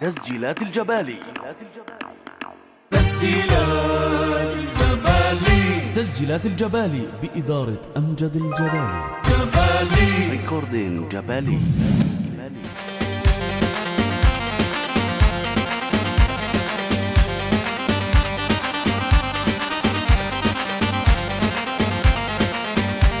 تسجيلات الجبالي. تسجيلات الجبالي. تسجيلات الجبالي بإدارة أمجد الجبالي. جبالي. ريكوردين جبالي.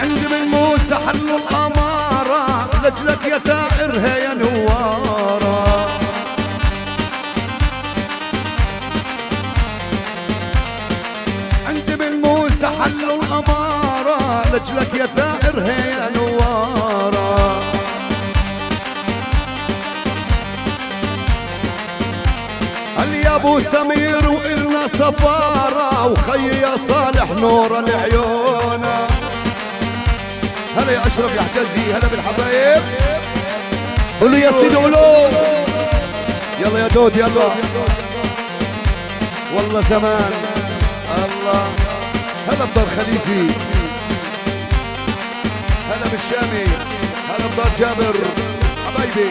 عند من موسى حل الأمارة لجلك يا ثائرها يا لجلك يا ثائرها يا نوارة هل يا أبو سمير وإلنا سفارة وخي يا صالح نور العيونه هلا يا أشرف يا حجازي هلا بالحبايب. قولوا يا سيدي قولوا يلا يا دود يلا. والله زمان. الله. هلا بدار خليفي. هلا بالشامي. هلا بدار جابر. حبايبي.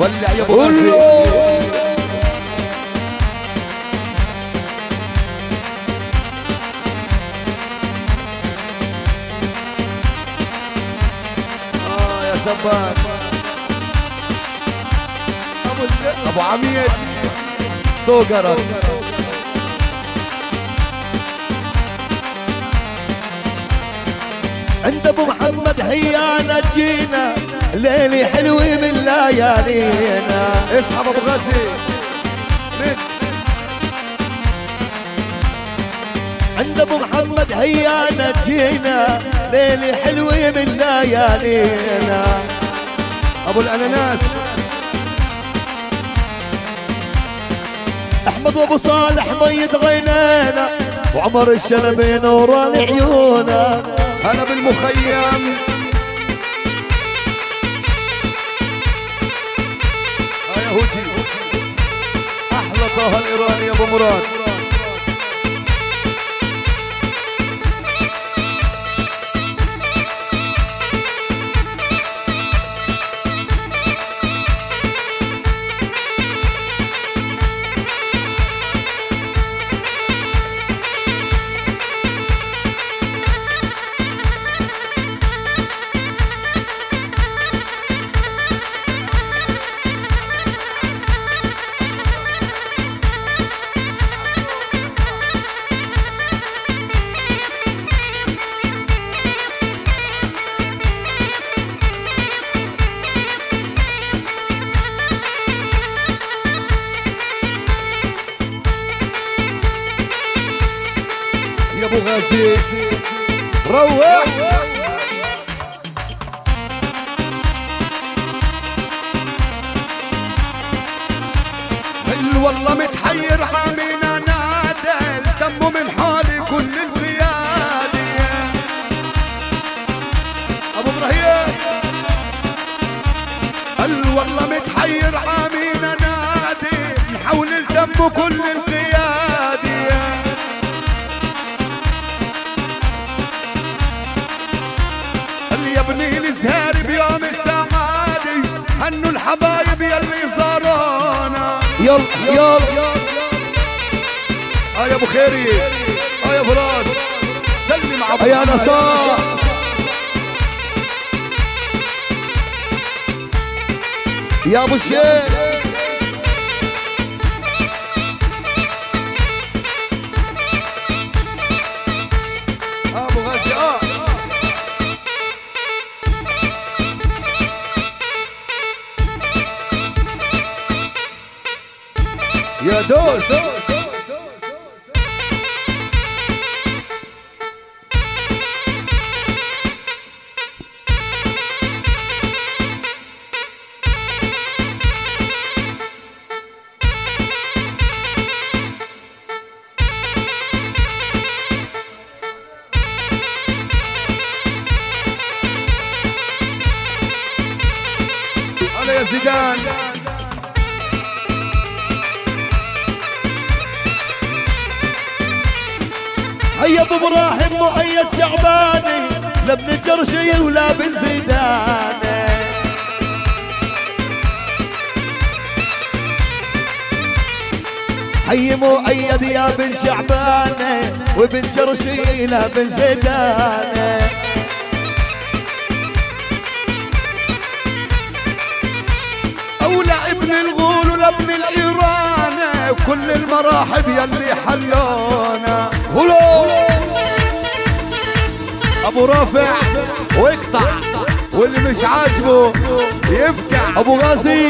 ولع يا أبو آه يا أبو أبو عميد. سوقرك. عند أبو محمد حيانا جينا. ليلي حلو من ليالينا اسحب أبو غازي. من عند أبو محمد حيانا جينا. ليلي حلو من ليالينا أبو الأناناس. أحمد وأبو صالح ميت غينينا وعمر الشلبي نوران عيونا بالمخيم ها يا هوجي أحلى طه الإيراني يا أبو مراد. أبو غازي. روح. والله متحير عامينا نادل دمه من حالي كل القيادي أبو إبراهيم. هل والله متحير عامينا نادي نحول الدم كل القيادي الحبايب يلي زارونا يلا يلا. آه يا أبو خيري آه يا أبو راس. سلم على أبو يا. نصار. يا أبو الشيخ. يا مؤيد ابو إبراهيم مؤيد شعباني لا ابن جرشي ولا بن زيداني حي مؤيد يا بن شعباني وبن جرشي لا بن زيداني أولى ابن الغول ولا ابن الايراني كل المراحب يلي حلونا. أبو رافع واقطع واللي مش عاجبه يفكع أبو غازي.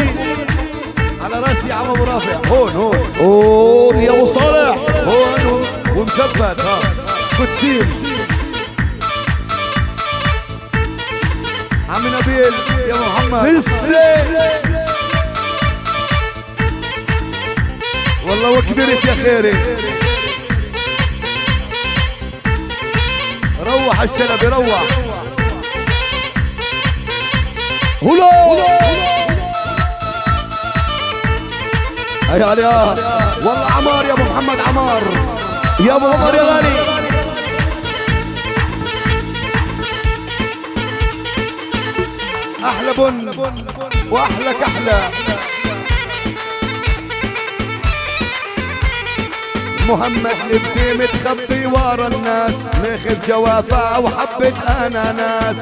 على رأسي يا عم أبو رافع. هون هون. أوه يا أبو صالح. هون ومثبت ها. كتسيم عم نبيل يا محمد. لسه. والله وكبرت يا خيري. روح الشلبي روح هلو هيا عليا والله عمار يا أبو محمد عمار. يا أبو عمر يا غالي. أحلى بن وأحلى كحلة. محمد نبكي متخبي ورا الناس. ماخذ جوافة وحبة أناناس.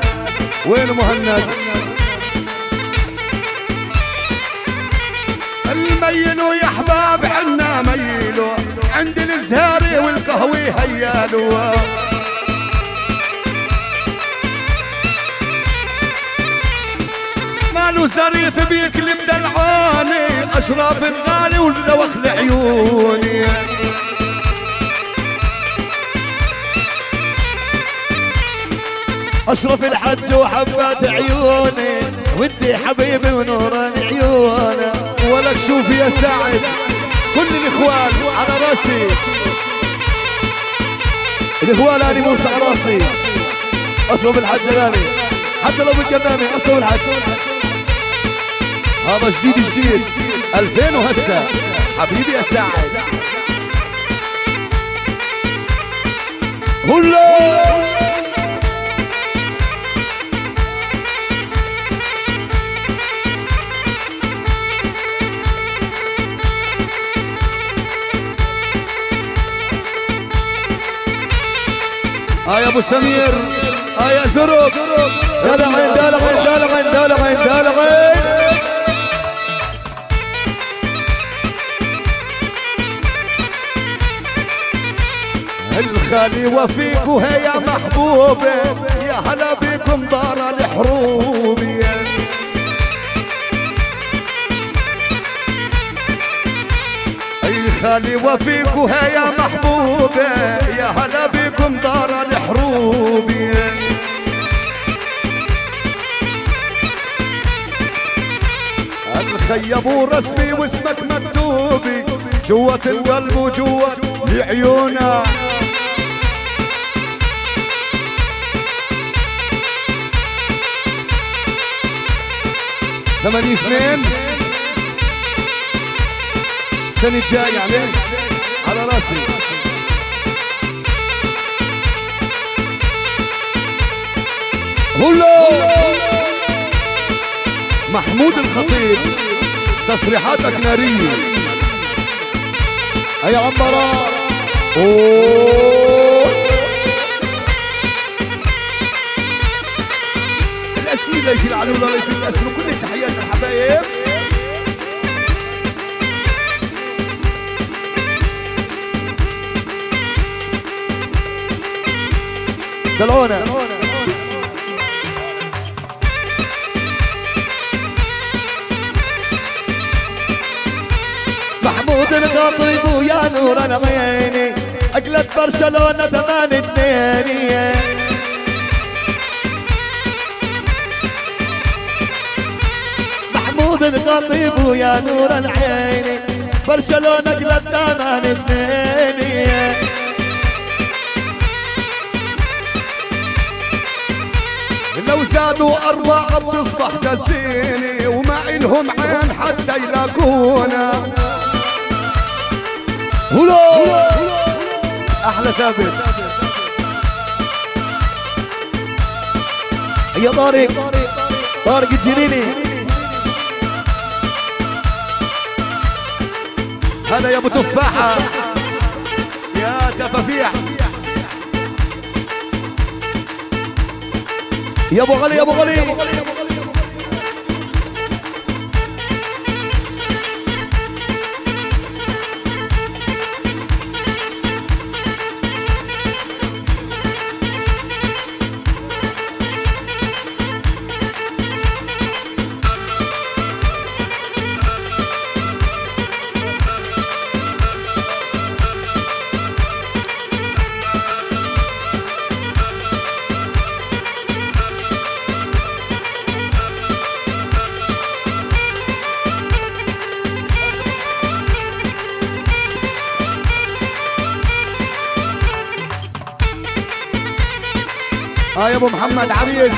وين مهند؟ الميلو يا احباب عنا ميلو. عند الزهاري والقهوة هيالو. ماله زريف بيكلم دلعاني أشراف الغالي والدوخ لعيوني. أشرف الحج وحبات عيوني ودي حبيبي ونوران عيونه ولك شوف يا سعد كل الإخوان على راسي. الإخوان اني موسى على راسي. أشرف الحج غالي حتى لو بالجمامي أشرف الحج. هذا جديد جديد. 2000 وهسه. حبيبي يا سعد. هلا! ها يا أبو سمير ها يا زرق دلغين دلغين دلغين دلغين دلغين الخالي وفيك وهي محبوبة يا هلا بكم دار الحروب. وفيك وهي يا محبوبة يا هلا بكم دار الحروب. الخيب رسمي واسمك مكتوبي جوة القلب وجوة لعيونا ثمانية اثنين. السنة الجاية يعني على راسي. هلا محمود الخطيب تصريحاتك نارية. هيا عمرا أوه. الأسير ليث العلولة ليث الأسر كل التحيات الحبايب دلعونا محمود الخطيب ويا نور العيني اقلت برشلونة ثمان اثنين. محمود الخطيب ويا نور العيني برشلونة اقلت ثمان اثنين. لو زادوا أربعة بتصبح دزيني وما إلهم عين حتى يلاقونا. هلا! أحلى ثابت. يا طارق طارق الجنيني هلا يا أبو تفاحة. يا تفافيح. يا ابو غلي يا ابو غلي آه يا أبو محمد عريس.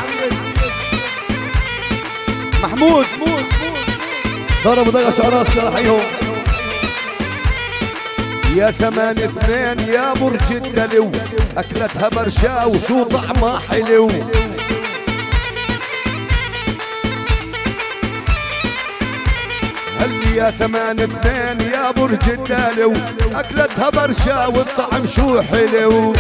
محمود. ضربوا دغش راسي رحيهم يا ثمان اثنين يا برج الدلو أكلتها برشا وشو طعمها حلو يا ثمان اثنين يا برج الدلو أكلتها برشا والطعم شو حلو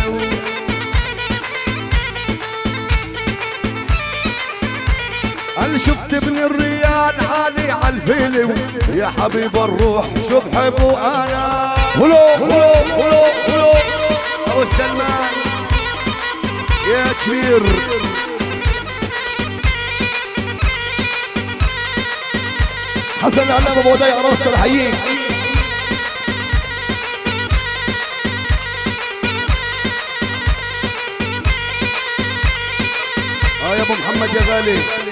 هل شفت ابن الريال عالي عالفيلو يا حبيب الروح شو بحبه أنا. هلو هلو هلو هلو. أبو سلمان. يا كبير. حسن العلامه أبو وداي على راسي رحييك آه يا أبو محمد يا غالي.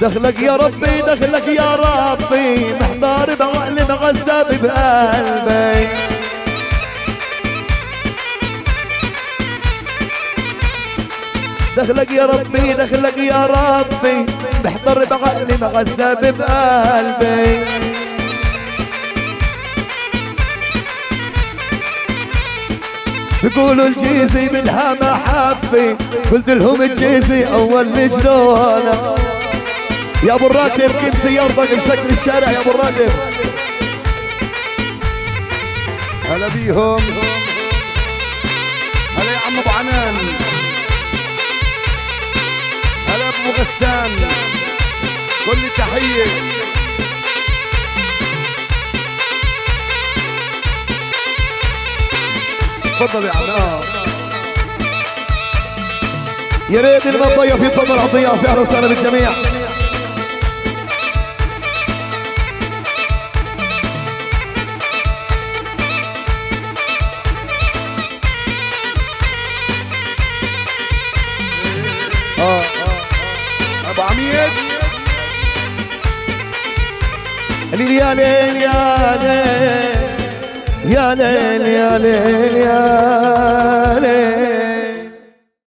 دخلك يا ربي دخلك يا ربي. محضار بعقلي مغذب بقلبي دخلك يا ربي دخلك يا ربي. محضر بعقلي مغذب بقلبي بيقولوا الجيزي منها محبي. قلت لهم الجيزي أول مجنونه يا أبو الراتب كيف سيارتك بشكل الشارع يا أبو الراتب هلا بيهم. هلا يا عم أبو عنان هلا أبو غسان. كل تحيه تفضل يا عم. يا ريت تضيف يتفضل على الضيافه أهلا وسهلا بالجميع alel ya alel ya alel